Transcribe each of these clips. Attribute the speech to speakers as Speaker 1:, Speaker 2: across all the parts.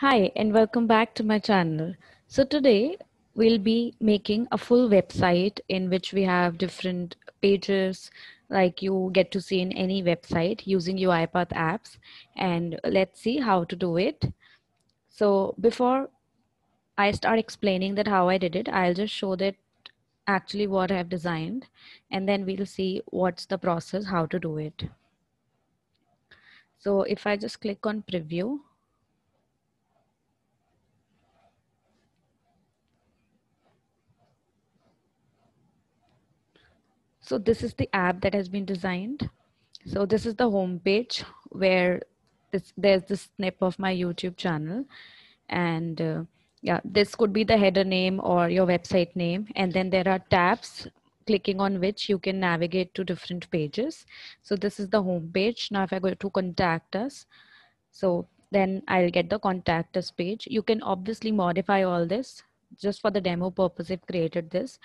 Speaker 1: Hi, and welcome back to my channel. So today we'll be making a full website in which we have different pages like you get to see in any website using UiPath apps. And let's see how to do it. So before I start explaining that how I did it, I'll just show that actually what I've designed, and then we'll see what's the process, how to do it. So if I just click on preview, So this is the app that has been designed. So this is the home page where this, there's the snip of my YouTube channel. And uh, yeah, this could be the header name or your website name. And then there are tabs clicking on which you can navigate to different pages. So this is the home page. Now if I go to contact us, so then I'll get the contact us page. You can obviously modify all this just for the demo purpose. I've created this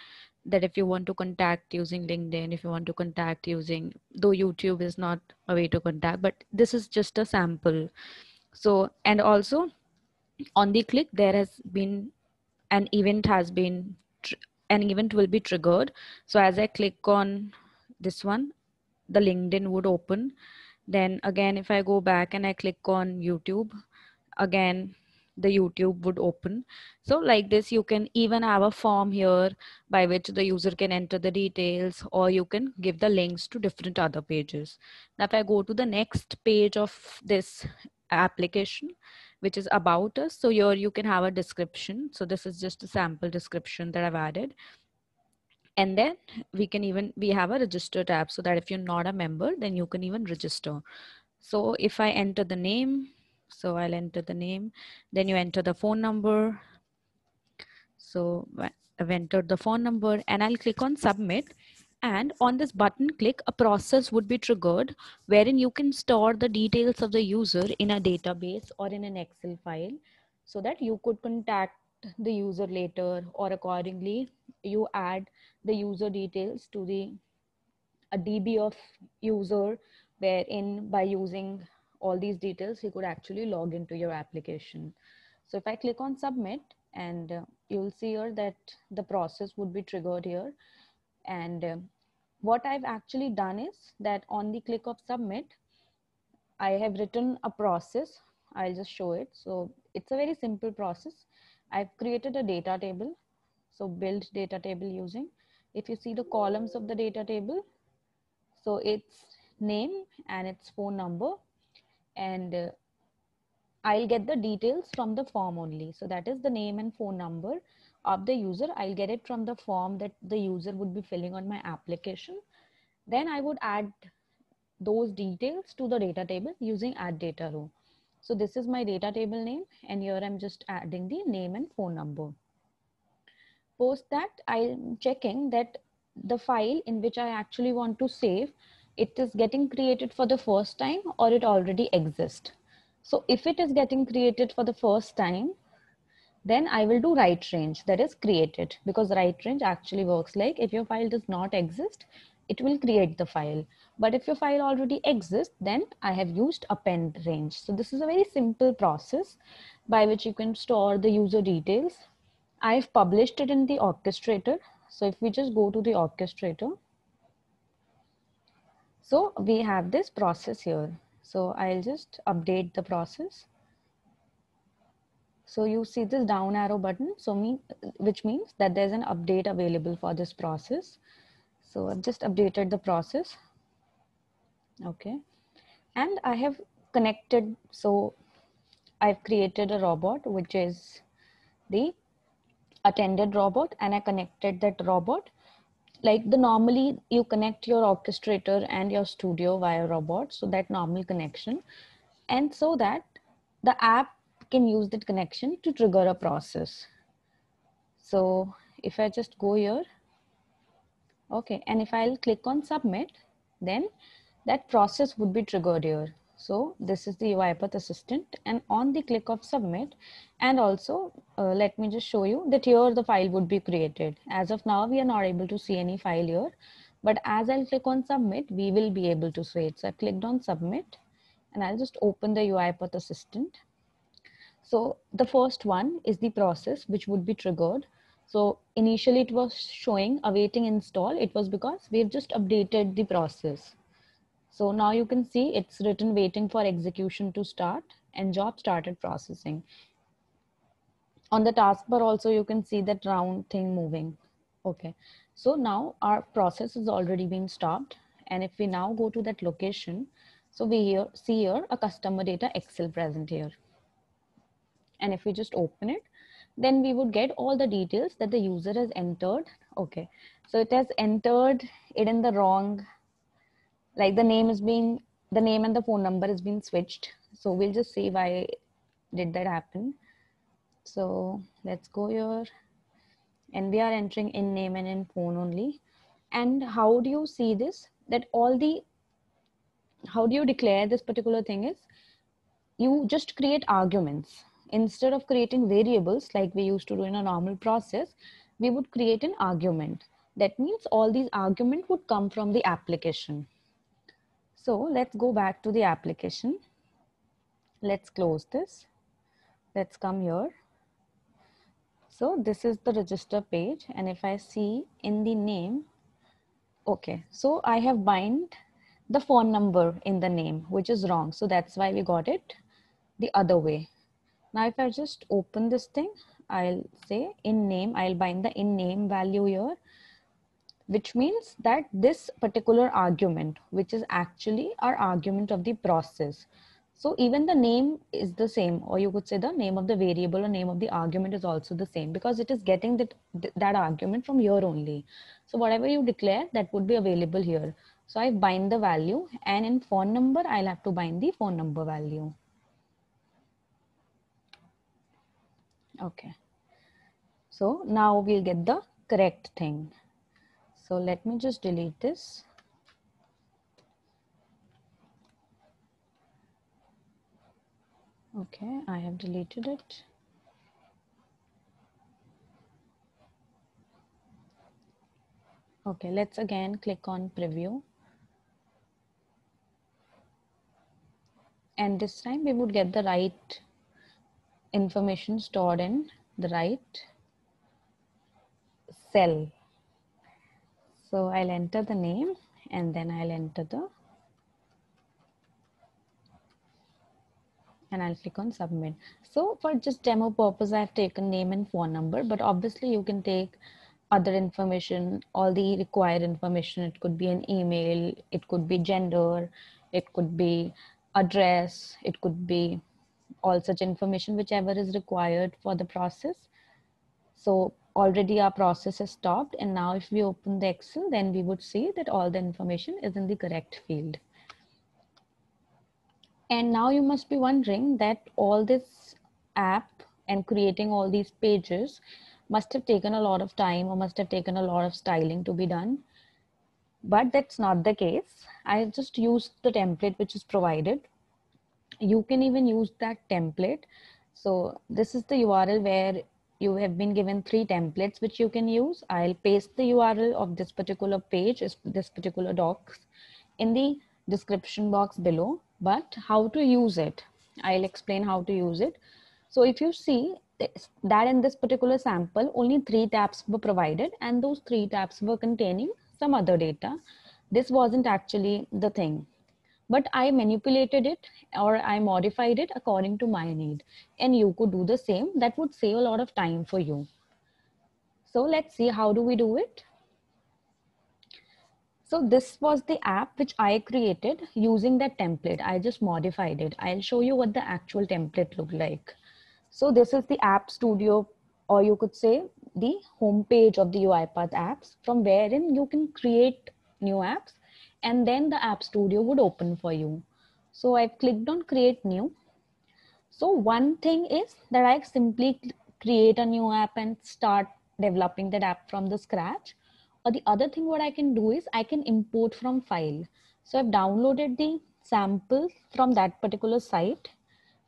Speaker 1: that if you want to contact using LinkedIn, if you want to contact using, though YouTube is not a way to contact, but this is just a sample. So, and also on the click, there has been an event has been, an event will be triggered. So as I click on this one, the LinkedIn would open. Then again, if I go back and I click on YouTube, again, the YouTube would open. So like this, you can even have a form here by which the user can enter the details or you can give the links to different other pages. Now, if I go to the next page of this application, which is about us. So here you can have a description. So this is just a sample description that I've added. And then we can even, we have a register tab so that if you're not a member, then you can even register. So if I enter the name, so I'll enter the name, then you enter the phone number. So I've entered the phone number and I'll click on submit. And on this button click, a process would be triggered wherein you can store the details of the user in a database or in an Excel file so that you could contact the user later or accordingly you add the user details to the a DB of user wherein by using all these details, you could actually log into your application. So if I click on submit and uh, you'll see here that the process would be triggered here. And uh, what I've actually done is that on the click of submit, I have written a process. I'll just show it. So it's a very simple process. I've created a data table. So build data table using, if you see the columns of the data table, so it's name and its phone number and uh, I'll get the details from the form only. So that is the name and phone number of the user. I'll get it from the form that the user would be filling on my application. Then I would add those details to the data table using add data row. So this is my data table name and here I'm just adding the name and phone number. Post that I'm checking that the file in which I actually want to save it is getting created for the first time or it already exists. So if it is getting created for the first time, then I will do write range that is created because write range actually works like if your file does not exist, it will create the file. But if your file already exists, then I have used append range. So this is a very simple process by which you can store the user details. I've published it in the orchestrator. So if we just go to the orchestrator, so we have this process here. So I'll just update the process. So you see this down arrow button, so me, which means that there's an update available for this process. So I've just updated the process. Okay. And I have connected, so I've created a robot, which is the attended robot and I connected that robot like the normally you connect your orchestrator and your studio via robot so that normal connection. And so that the app can use that connection to trigger a process. So if i just go here okay and if i'll click on submit then that process would be triggered here so this is the UiPath assistant and on the click of submit and also uh, let me just show you that here the file would be created. As of now, we are not able to see any file here, but as I'll click on submit, we will be able to see it. So I clicked on submit and I'll just open the UiPath assistant. So the first one is the process which would be triggered. So initially it was showing awaiting install. It was because we've just updated the process. So now you can see it's written waiting for execution to start and job started processing. On the taskbar also you can see that round thing moving. Okay, so now our process has already been stopped. And if we now go to that location, so we here see here a customer data Excel present here. And if we just open it, then we would get all the details that the user has entered. Okay, so it has entered it in the wrong like the name is being the name and the phone number has been switched. So we'll just see why did that happen. So let's go here. And we are entering in name and in phone only. And how do you see this? That all the how do you declare this particular thing is you just create arguments. Instead of creating variables like we used to do in a normal process we would create an argument. That means all these argument would come from the application so let's go back to the application. Let's close this. Let's come here. So this is the register page. And if I see in the name, okay, so I have bind the phone number in the name, which is wrong. So that's why we got it the other way. Now, if I just open this thing, I'll say in name, I'll bind the in name value here which means that this particular argument, which is actually our argument of the process. So even the name is the same, or you could say the name of the variable or name of the argument is also the same because it is getting that, that argument from here only. So whatever you declare, that would be available here. So I bind the value and in phone number, I'll have to bind the phone number value. Okay. So now we'll get the correct thing. So let me just delete this. Okay, I have deleted it. Okay, let's again click on preview. And this time we would get the right information stored in the right cell. So I'll enter the name and then I'll enter the and I'll click on submit. So for just demo purpose, I've taken name and phone number, but obviously you can take other information, all the required information. It could be an email, it could be gender, it could be address, it could be all such information, whichever is required for the process. So already our process has stopped. And now if we open the Excel, then we would see that all the information is in the correct field. And now you must be wondering that all this app and creating all these pages must have taken a lot of time or must have taken a lot of styling to be done. But that's not the case. I just used the template which is provided. You can even use that template. So this is the URL where you have been given three templates which you can use. I'll paste the URL of this particular page, this particular docs in the description box below, but how to use it, I'll explain how to use it. So if you see that in this particular sample, only three tabs were provided and those three tabs were containing some other data. This wasn't actually the thing but I manipulated it or I modified it according to my need. And you could do the same. That would save a lot of time for you. So let's see how do we do it. So this was the app which I created using that template. I just modified it. I'll show you what the actual template looked like. So this is the app studio, or you could say the homepage of the UiPath apps from wherein you can create new apps and then the app studio would open for you. So I've clicked on create new. So one thing is that I simply create a new app and start developing that app from the scratch. Or the other thing what I can do is I can import from file. So I've downloaded the sample from that particular site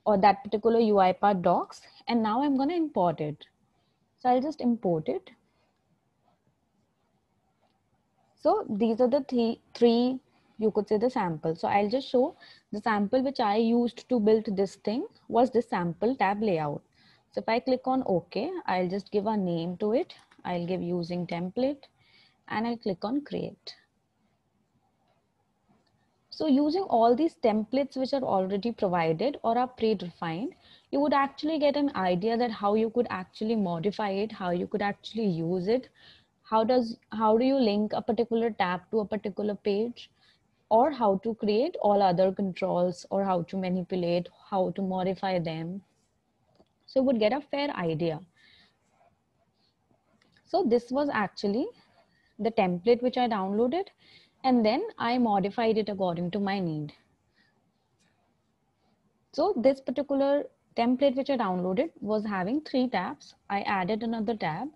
Speaker 1: or that particular UiPath docs. And now I'm going to import it. So I'll just import it. So these are the th three you could say the sample. So I'll just show the sample which I used to build this thing was this sample tab layout. So if I click on OK, I'll just give a name to it. I'll give using template and I'll click on create. So using all these templates which are already provided or are predefined, you would actually get an idea that how you could actually modify it, how you could actually use it, how does how do you link a particular tab to a particular page, or how to create all other controls or how to manipulate, how to modify them. So you would get a fair idea. So this was actually the template which I downloaded and then I modified it according to my need. So this particular template which I downloaded was having three tabs. I added another tab.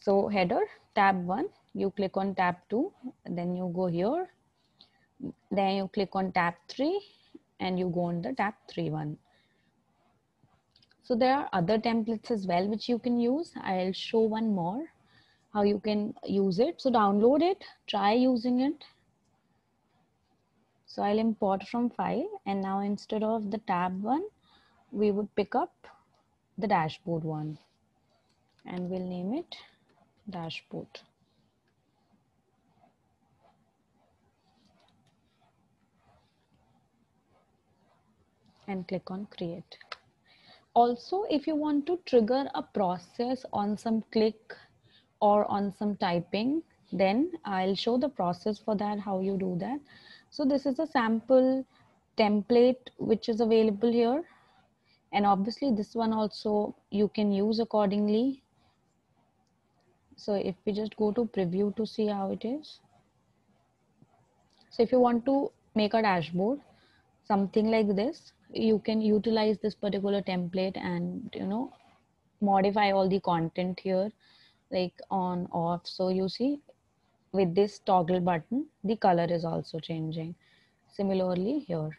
Speaker 1: So header, tab one, you click on tab two, then you go here. Then you click on tab three and you go on the tab three one. So there are other templates as well, which you can use. I'll show one more how you can use it. So download it, try using it. So I'll import from file and now instead of the tab one, we would pick up the dashboard one and we'll name it dashboard. And click on create. Also, if you want to trigger a process on some click or on some typing, then I'll show the process for that, how you do that. So this is a sample template which is available here. And obviously this one also you can use accordingly. So if we just go to preview to see how it is. So if you want to make a dashboard, something like this, you can utilize this particular template and, you know, modify all the content here like on off. So you see with this toggle button the color is also changing. Similarly here.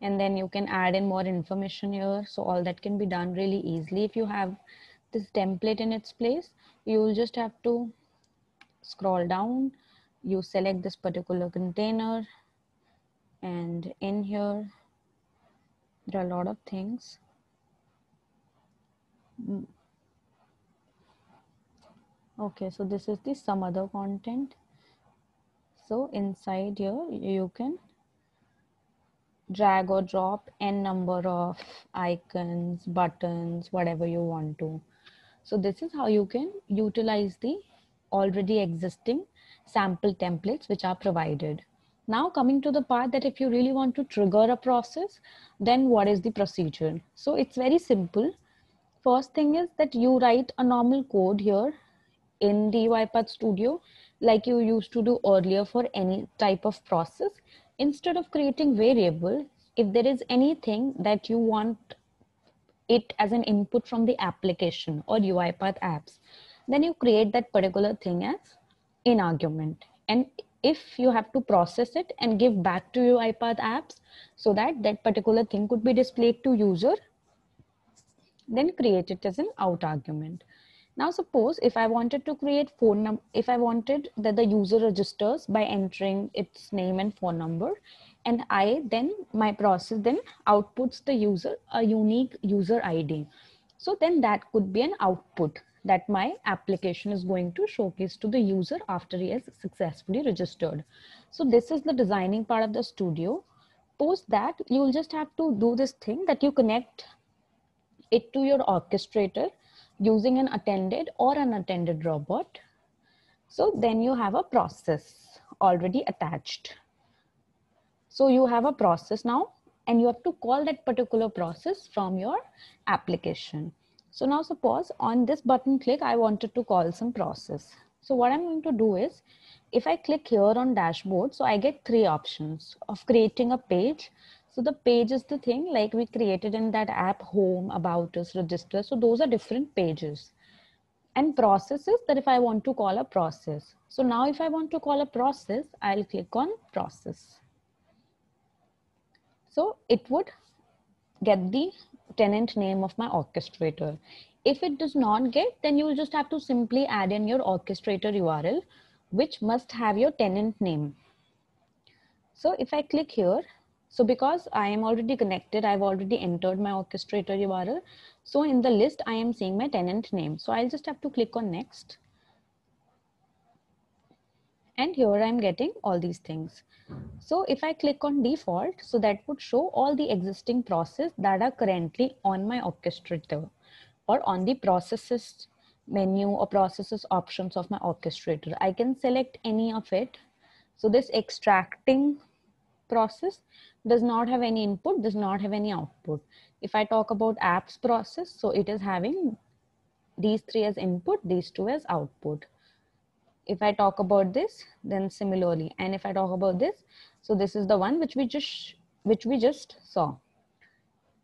Speaker 1: And then you can add in more information here. So all that can be done really easily if you have this template in its place you will just have to scroll down. You select this particular container and in here there are a lot of things. Mm. okay so this is the some other content. So inside here you can drag or drop n number of icons buttons whatever you want to so this is how you can utilize the already existing sample templates which are provided now coming to the part that if you really want to trigger a process, then what is the procedure? So it's very simple. First thing is that you write a normal code here in the UiPath Studio like you used to do earlier for any type of process. Instead of creating variable, if there is anything that you want it as an input from the application or UiPath apps, then you create that particular thing as in argument. And if you have to process it and give back to UiPath apps so that that particular thing could be displayed to user, then create it as an out argument. Now suppose if I wanted to create phone number, if I wanted that the user registers by entering its name and phone number, and I then my process then outputs the user a unique user ID. So then that could be an output that my application is going to showcase to the user after he has successfully registered. So this is the designing part of the studio. Post that, you will just have to do this thing that you connect it to your orchestrator using an attended or unattended robot. So then you have a process already attached. So you have a process now and you have to call that particular process from your application. So now suppose on this button click, I wanted to call some process. So what I'm going to do is, if I click here on dashboard, so I get three options of creating a page. So the page is the thing like we created in that app home, about us, register. So those are different pages. And processes that if I want to call a process. So now if I want to call a process, I'll click on process. So it would get the tenant name of my orchestrator. If it does not get, then you will just have to simply add in your orchestrator URL which must have your tenant name. So if I click here, so because I am already connected, I've already entered my orchestrator URL. So in the list, I am seeing my tenant name. So I'll just have to click on next. And here I'm getting all these things. So if I click on default, so that would show all the existing process that are currently on my orchestrator or on the processes menu or processes options of my orchestrator. I can select any of it. So this extracting process does not have any input, does not have any output. If I talk about apps process, so it is having these three as input, these two as output. If I talk about this, then similarly, and if I talk about this, so this is the one which we just which we just saw.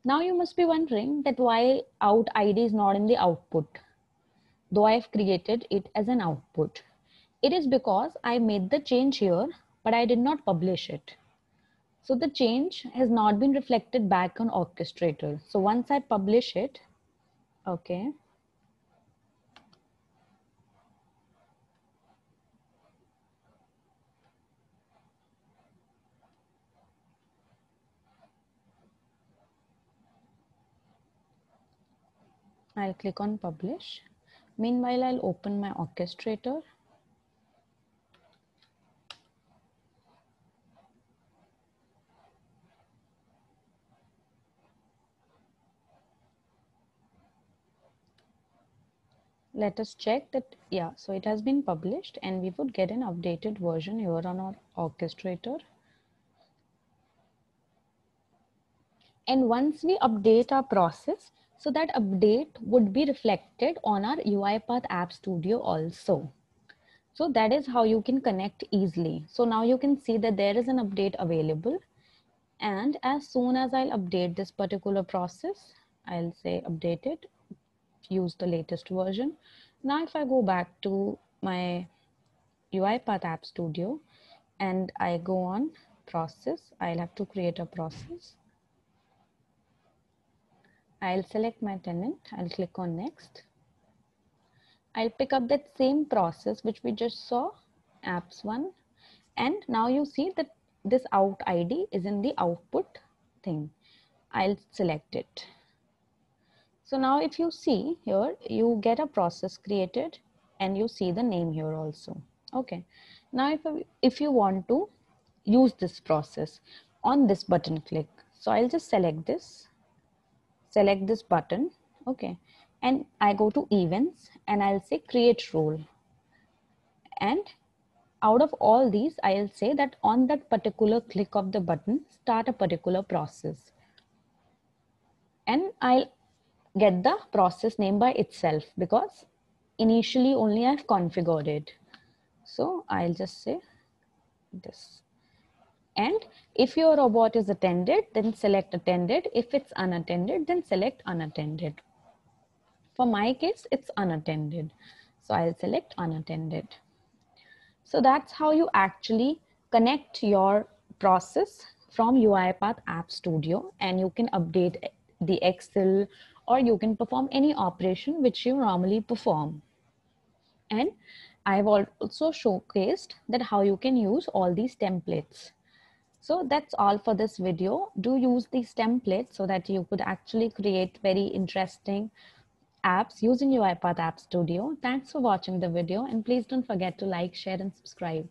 Speaker 1: Now you must be wondering that why out ID is not in the output, though I have created it as an output. It is because I made the change here, but I did not publish it. So the change has not been reflected back on orchestrator. So once I publish it, okay. I'll click on publish. Meanwhile, I'll open my orchestrator let us check that yeah so it has been published and we would get an updated version here on our orchestrator and once we update our process so that update would be reflected on our UiPath App Studio also. So that is how you can connect easily. So now you can see that there is an update available. And as soon as I'll update this particular process, I'll say update it use the latest version. Now if I go back to my UiPath App Studio and I go on process, I'll have to create a process. I'll select my tenant, I'll click on next. I'll pick up that same process which we just saw, apps one. And now you see that this out ID is in the output thing. I'll select it. So now if you see here, you get a process created and you see the name here also. Okay. Now if, if you want to use this process on this button click. So I'll just select this, select this button. Okay. And I go to events and I'll say create role. And out of all these, I'll say that on that particular click of the button, start a particular process. And I'll get the process name by itself because initially only I've configured it. So I'll just say this. And if your robot is attended, then select attended. If it's unattended, then select unattended. For my case, it's unattended. So I'll select unattended. So that's how you actually connect your process from UiPath App Studio and you can update the Excel or you can perform any operation which you normally perform. And I've also showcased that how you can use all these templates. So that's all for this video. Do use these templates so that you could actually create very interesting apps using UiPath App Studio. Thanks for watching the video and please don't forget to like, share and subscribe.